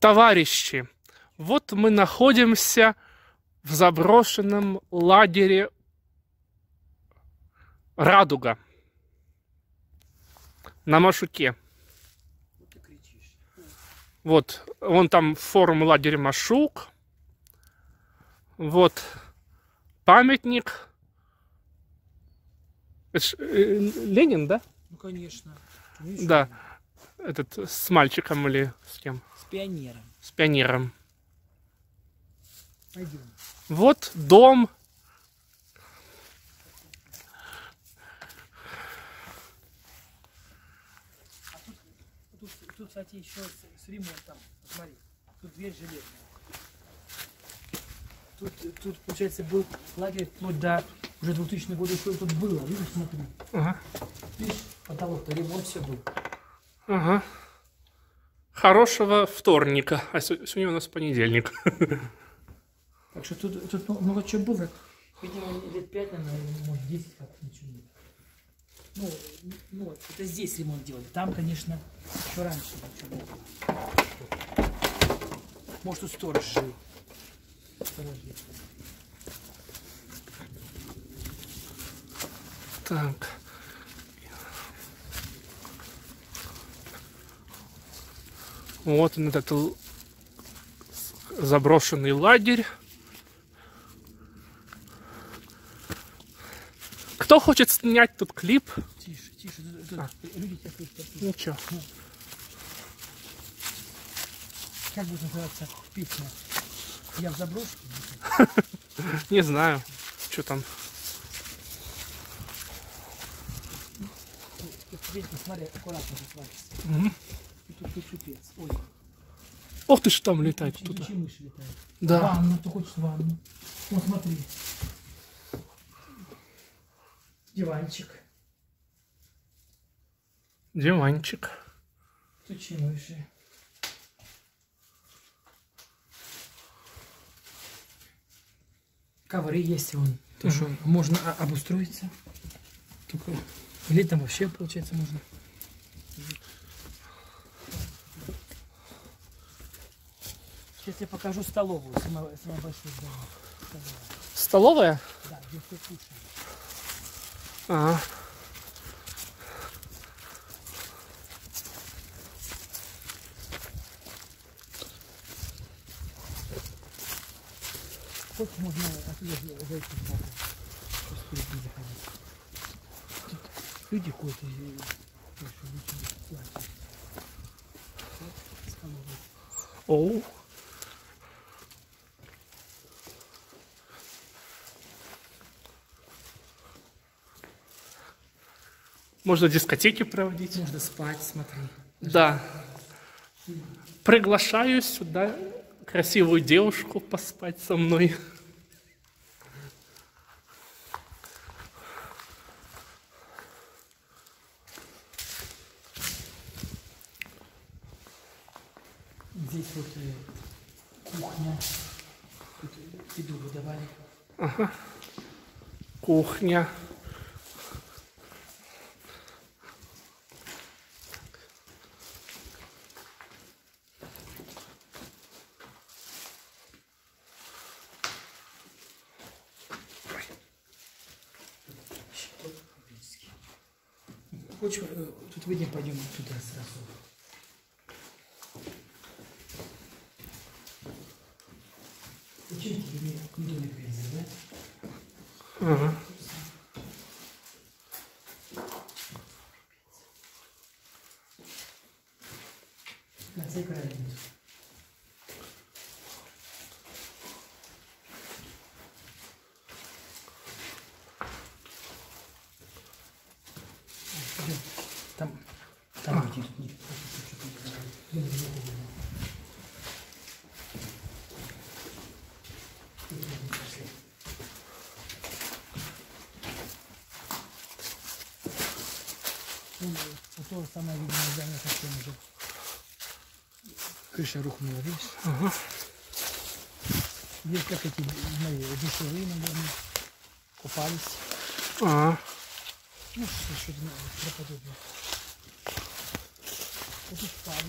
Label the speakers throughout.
Speaker 1: Товарищи, вот мы находимся в заброшенном лагере Радуга на Машуке. Вот, вон там форум лагеря Машук. Вот памятник. Это ж, э, Ленин, да?
Speaker 2: Ну, конечно.
Speaker 1: Да. Этот с мальчиком или с кем?
Speaker 2: С пионером.
Speaker 1: С пионером.
Speaker 2: Пойдем.
Speaker 1: Вот дом.
Speaker 2: Тут, тут, кстати, еще с, с ремонтом. Смотри, тут дверь железная. Тут, тут, получается, был лагерь вплоть до уже 2000 года, что тут было. Видишь, смотри.
Speaker 1: Ага.
Speaker 2: Видишь, потолок-то ремонт все был.
Speaker 1: Ага. Хорошего вторника. А се- сегодня у нас понедельник.
Speaker 2: Так что тут, тут много чего было. Видимо, лет 5, наверное, может, 10 как ничего нет. Ну, ну, это здесь ремонт делали. Там, конечно, еще раньше ничего было. Может, тут сторож жил. Сторож жил.
Speaker 1: Так. Вот он этот заброшенный лагерь. Кто хочет снять тут клип?
Speaker 2: Тише, тише.
Speaker 1: А.
Speaker 2: Люди тебя слышат.
Speaker 1: Ничего.
Speaker 2: Как будет называться песня? Я в заброшке?
Speaker 1: Не знаю, что там.
Speaker 2: Видно, смотри, аккуратно тут тут, тут пипец. Ой,
Speaker 1: Ох ты ж там летает кто-то.
Speaker 2: еще мыши летают.
Speaker 1: Да.
Speaker 2: Ванну, ты хочешь ванну? Вот смотри. Диванчик.
Speaker 1: Диванчик.
Speaker 2: Тут че мыши. Ковры есть вон. То что, можно обустроиться. Только летом вообще, получается, можно. Сейчас я покажу столовую, самое, самое большое здание. Столовая. Да, где все кушают.
Speaker 1: Ага.
Speaker 2: Хочешь, можно за- зайти. Тут люди ходят и.
Speaker 1: Оу. Можно дискотеки проводить.
Speaker 2: Можно спать, смотри.
Speaker 1: Да. Приглашаю сюда красивую девушку поспать со мной.
Speaker 2: Здесь вот э, кухня. Тут еду выдавали.
Speaker 1: Кухня.
Speaker 2: Хочешь, э, тут выйдем, пойдем туда сразу. Зачем тебе мне домик везде, да?
Speaker 1: Ага.
Speaker 2: На цей край идет. Пойдем. Там, там уйди, тут не- Идем, идем, идем. Идем, пошли. Вон, Вот то самое видное здание совсем уже. Крыша рухнула, видишь?
Speaker 1: Ага.
Speaker 2: Здесь как эти, смотри, душевые, наверное, купались.
Speaker 1: Ага.
Speaker 2: Ну, что- что-то на- пропадет. Вот тут спали.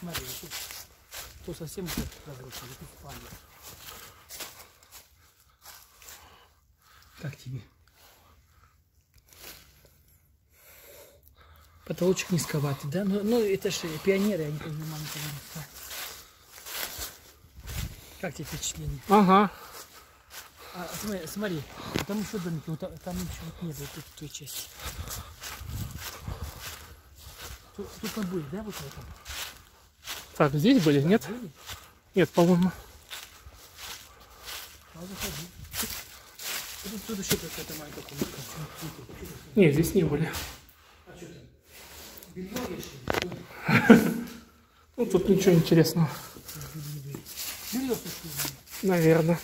Speaker 2: смотри, тут, тут совсем разрушили, тут. Как тебе? Потолочек низковатый, да? Ну, ну это же пионеры, они нормально говорят. Как тебе впечатление?
Speaker 1: Ага.
Speaker 2: А, смотри, смотри, там еще домики, вот та- там еще вот нет, вот тут той части. Тут, тут мы были, да, вот в этом?
Speaker 1: Так, здесь были? Нет? Нет, по-моему. Нет, здесь не были. Ну, тут ничего интересного. Наверное.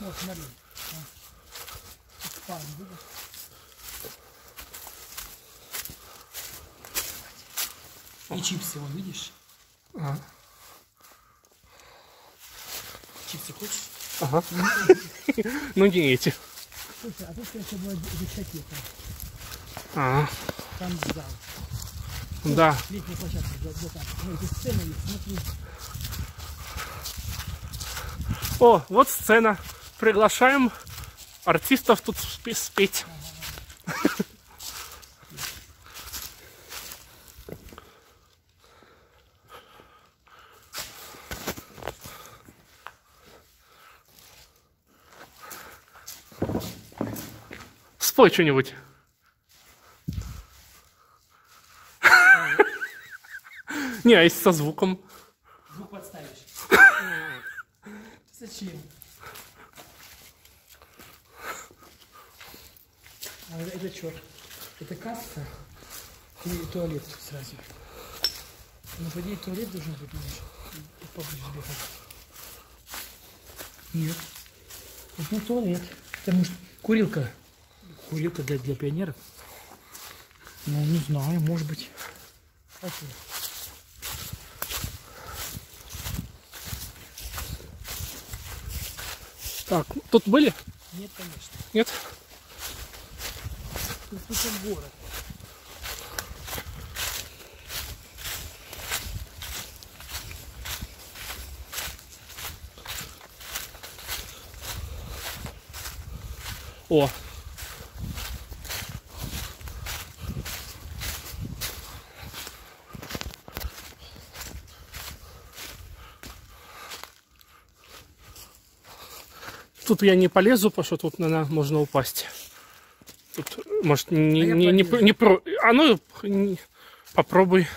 Speaker 2: Вот, смотри. а. Тут спальня, видишь? И чипсы, вон, видишь?
Speaker 1: А,
Speaker 2: Чипсы хочешь?
Speaker 1: Ага. Ну, не эти.
Speaker 2: Слушай, а тут, конечно, дискотека.
Speaker 1: А,
Speaker 2: Там зал.
Speaker 1: да.
Speaker 2: Летняя площадка, где, там. Ну, сцена есть, смотри.
Speaker 1: О, вот сцена. Приглашаем артистов тут спе- спеть. Спой что-нибудь. Не, а если со звуком?
Speaker 2: Звук подставишь. Зачем? А это, что? Это касса или туалет сразу? Ну, по идее, туалет должен быть, видишь? И побудешь бегать. Нет. Это не туалет. Это может курилка. Курилка для, для пионеров. Ну, не знаю, может быть.
Speaker 1: Так, тут были?
Speaker 2: Нет, конечно.
Speaker 1: Нет?
Speaker 2: Тут, он город.
Speaker 1: О. Тут я не полезу, потому что тут, наверное, можно упасть. Тут, может, не,
Speaker 2: А
Speaker 1: не, не, не про... А ну, не- попробуй.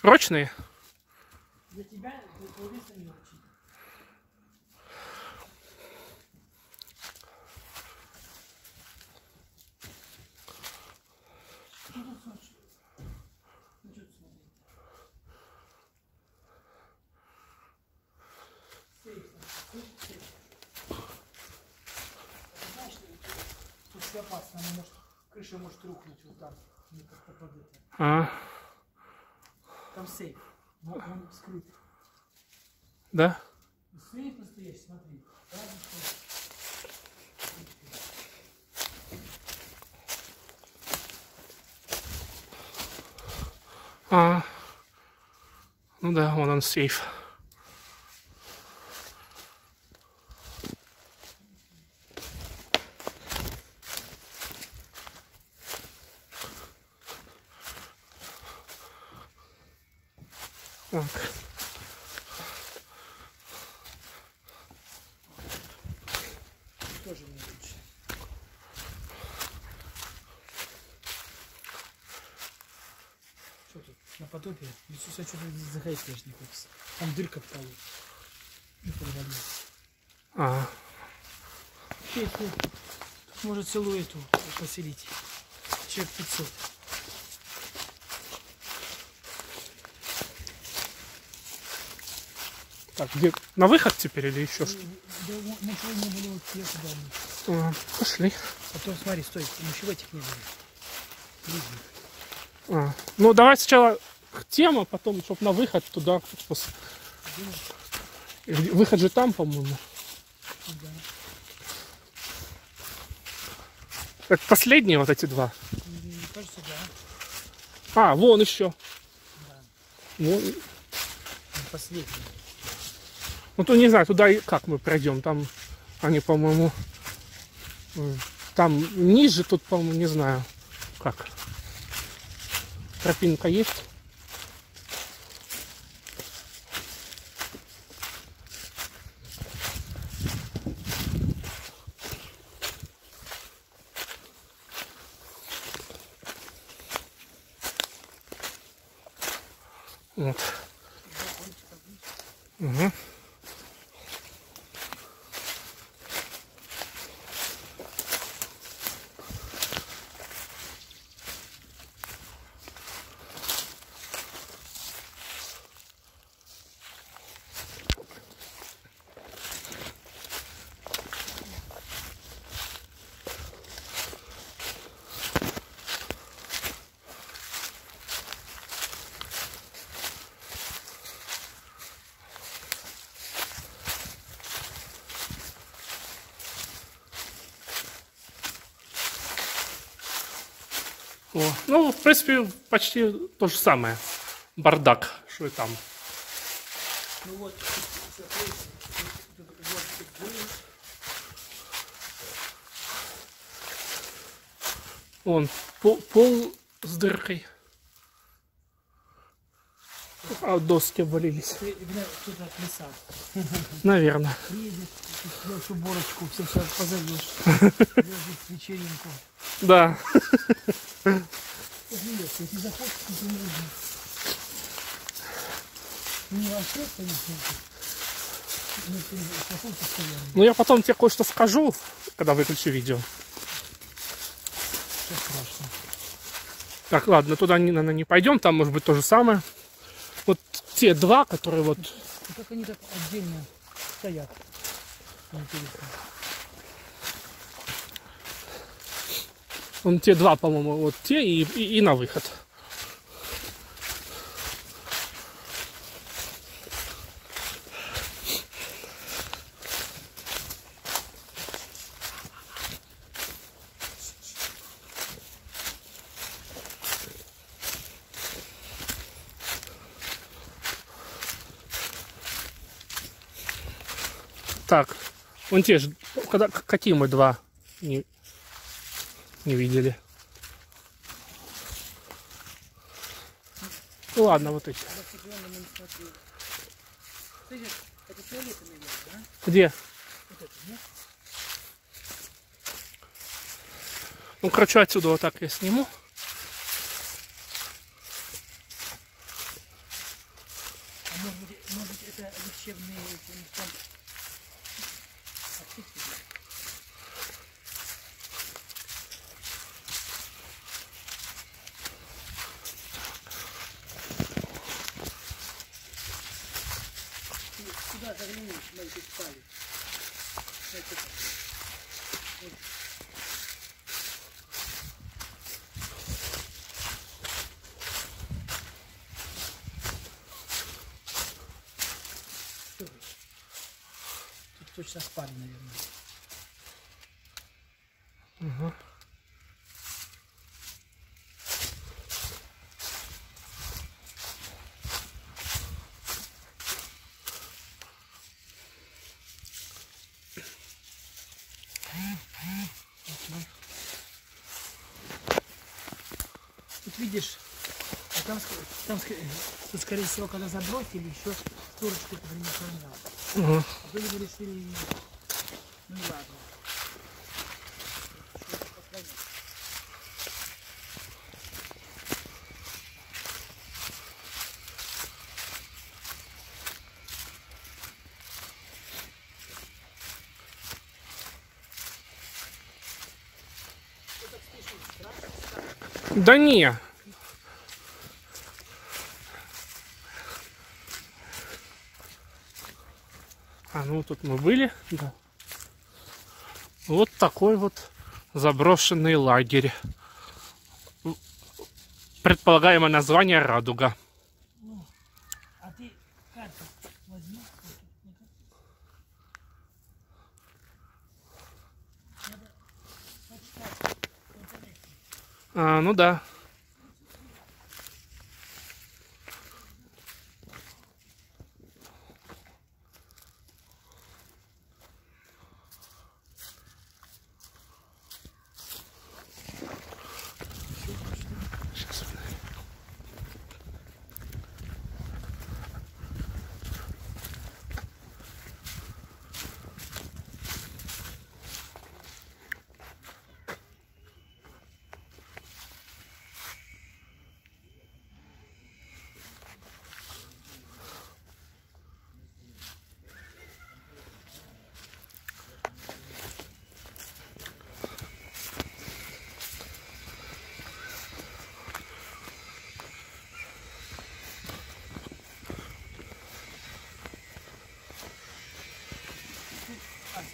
Speaker 1: Прочные?
Speaker 2: Для тебя для опасно, она может, крыша может рухнуть вот там, не как-то под это.
Speaker 1: А,
Speaker 2: Там сейф, но он скрыт.
Speaker 1: да?
Speaker 2: Сейф настоящий, смотри.
Speaker 1: А, ну да, вон он сейф. Так.
Speaker 2: Тоже не лучше. Что тут? Наподобие? Иисуса что-то здесь заходить, конечно, не хочется. Там дырка в полу. И провалил.
Speaker 1: А,
Speaker 2: тут может целую эту поселить. Человек 500.
Speaker 1: Так, где? На выход теперь или еще что?
Speaker 2: Да, мо- может, вы не были вот те сюда.
Speaker 1: А, пошли.
Speaker 2: То смотри, стой, этих не. Видно.
Speaker 1: А, ну, давай сначала тема, потом, чтобы на выход туда. Выход же там, по-моему.
Speaker 2: Да.
Speaker 1: Это последние вот эти два.
Speaker 2: Кажется, да.
Speaker 1: А, вон еще.
Speaker 2: да.
Speaker 1: Вон.
Speaker 2: Не Последний.
Speaker 1: Ну, то не знаю, туда и как мы пройдем. Там они, по-моему, там ниже, тут, по-моему, не знаю, как. Тропинка есть? Вот. Мгм. О, ну, в принципе, почти то же самое. Бардак, что и там.
Speaker 2: Ну вот.
Speaker 1: Вон, пол, пол с дыркой. А доски обвалились. Наверное.
Speaker 2: Сделаешь уборочку, все сейчас позовешь. Вечеринку.
Speaker 1: Да.
Speaker 2: Если захочешь, то ты не нужно. Не вообще, конечно. Ну,
Speaker 1: я потом тебе кое-что скажу, когда выключу видео.
Speaker 2: Что страшно.
Speaker 1: Так, ладно, туда, не- наверное, не пойдем, там может быть то же самое. Вот те два, которые вот...
Speaker 2: Ну как они так отдельно стоят? Интересно.
Speaker 1: Вон те два, по-моему, вот те и, и, и на выход. Так, вон те же, когда, какие мы два не видели. Ну ладно, вот эти. Где? Ну, короче, отсюда вот так я сниму.
Speaker 2: А может может это лечебные эти, у них там аптеки? Ты Сюда загляни, смотри, тут палец. Вот это. Вот. Что вы? Тут точно спали, наверное. Тут видишь, там, там скорее всего, когда забросили, еще сторочку это не сохранял.
Speaker 1: Угу.
Speaker 2: То они решили, ну ладно.
Speaker 1: Да не. ну тут мы были, да. Вот такой вот заброшенный лагерь. Предполагаемое название «Радуга».
Speaker 2: А,
Speaker 1: а ну да.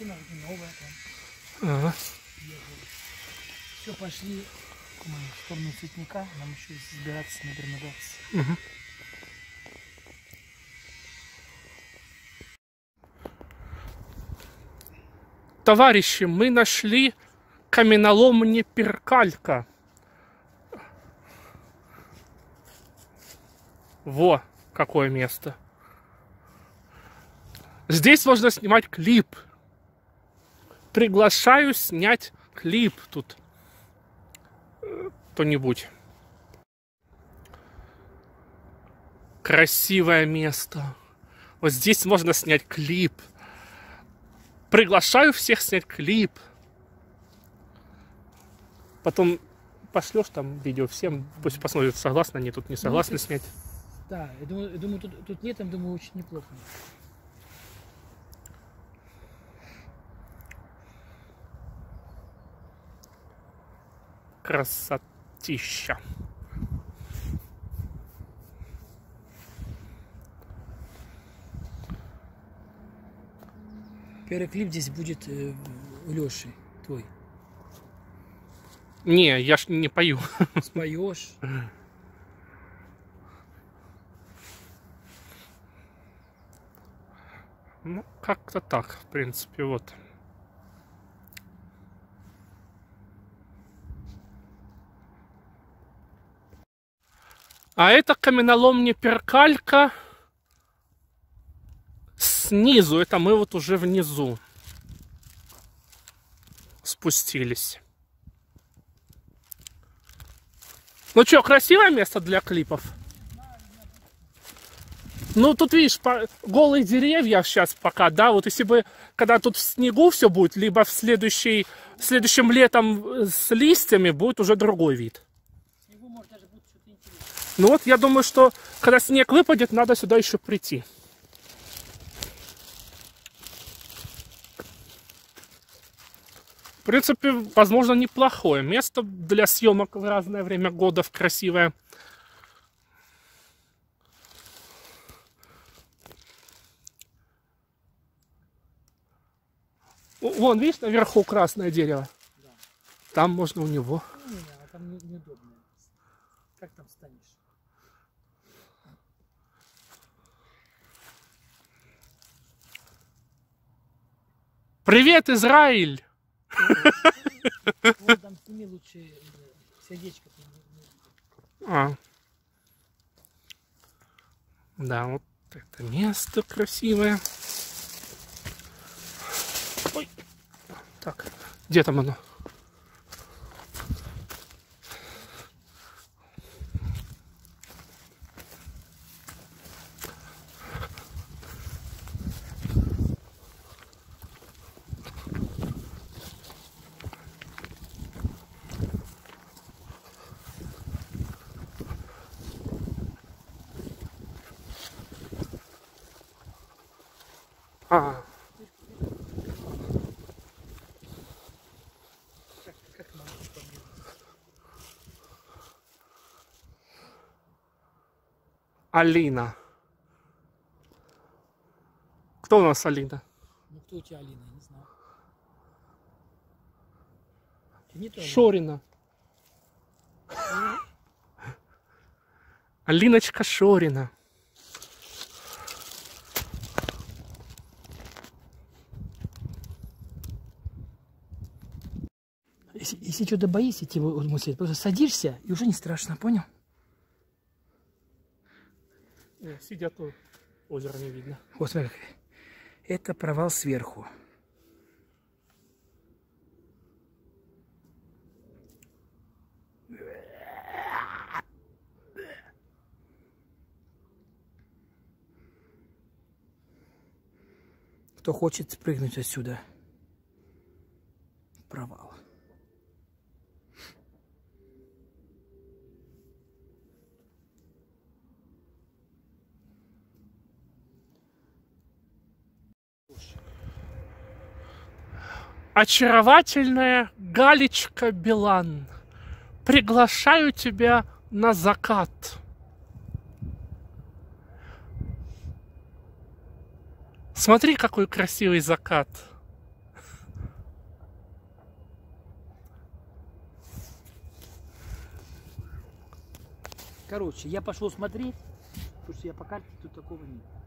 Speaker 2: Уже новая там.
Speaker 1: Ага.
Speaker 2: Все, пошли мы в сторону цветника. Нам еще собираться, наверное, даться.
Speaker 1: Мгм. Товарищи, мы нашли каменоломни Перкалька. Во, какое место. Здесь можно снимать клип. Приглашаю снять клип тут. Кто-нибудь. Красивое место. Вот здесь можно снять клип. Приглашаю всех снять клип. Потом пошлешь там видео всем, пусть посмотрят, согласны они тут, не согласны снять.
Speaker 2: Да, я думаю, я думаю тут, тут летом, думаю, очень неплохо.
Speaker 1: Красотища.
Speaker 2: Первый клип здесь будет э, у Леши, твой.
Speaker 1: Не, я ж не пою.
Speaker 2: Споешь.
Speaker 1: Ну, как-то так, в принципе, вот. А это каменоломня Перкалька снизу. Это мы вот уже внизу спустились. Ну что, красивое место для клипов? Ну, тут, видишь, голые деревья сейчас пока, да, вот если бы, когда тут в снегу все будет, либо в следующий, следующим летом э, с листьями будет уже другой вид.
Speaker 2: Снегу может даже будет что-то интересное.
Speaker 1: Ну вот, я думаю, что когда снег выпадет, надо сюда еще прийти. В принципе, возможно, неплохое место для съемок в разное время года, в красивое. Вон, видишь, наверху красное дерево.
Speaker 2: Да.
Speaker 1: Там можно у него.
Speaker 2: Ну, не, а там не- неудобно. Как там станешь?
Speaker 1: Привет, Израиль!
Speaker 2: Там сними лучше сердечко.
Speaker 1: А. Да, вот это место красивое. Ой. Так, где там оно? Алина. Кто у нас Алина?
Speaker 2: Ну кто у тебя Алина, я не знаю. Не?
Speaker 1: Шорина. Алиночка Шорина.
Speaker 2: Если, если что-то боишься идти в мой просто садишься и уже не страшно, понял?
Speaker 1: Не, сидят, то озеро не видно.
Speaker 2: Вот смотри, это провал сверху. Кто хочет спрыгнуть отсюда? Провал.
Speaker 1: Очаровательная Галечка Билан, приглашаю тебя на закат. Смотри, какой красивый закат.
Speaker 2: Короче, я пошел смотреть, потому что я по карте тут такого нет.